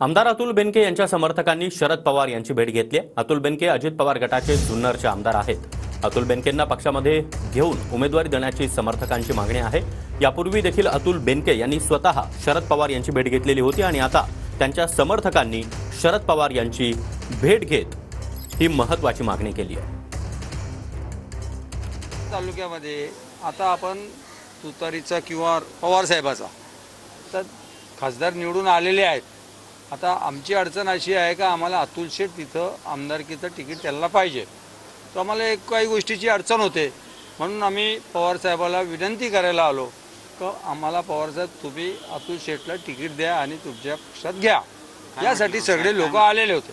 आमदार अतुल बेनके यांच्या समर्थकांनी शरद पवार यांची भेट घेतली अतुल बेनके अजित पवार गटाचे जुन्नरचे आमदार आहेत. अतुल बेनकेंना पक्षामध्ये घेऊन उमेदवारी देण्याची समर्थकांची मागणी आहे. यापूर्वी देखील अतुल बेनके यांनी स्वतः शरद पवार यांची भेट घेतलेली होती आणि आता त्यांच्या समर्थकांनी शरद पवार यांची भेट घेत ही महत्वाची मागणी केली आहे. तालुक्यामध्ये आता आपण तुतारीचा किंवा पवार साहेबाचा तर खासदार निवडून आलेले आहेत. आता आमची अडचण अशी आहे का आम्हाला अतुल शेठ तिथं आमदारकीचं तिकीट त्यांना पाहिजे. तर आम्हाला एक काही गोष्टीची अडचण होते. म्हणून आम्ही पवार साहेबाला विनंती करायला आलो का आम्हाला पवार साहेब तुम्ही अतुल शेठला तिकीट द्या आणि तुमच्या पक्षात घ्या. यासाठी सगळे लोक आलेले होते.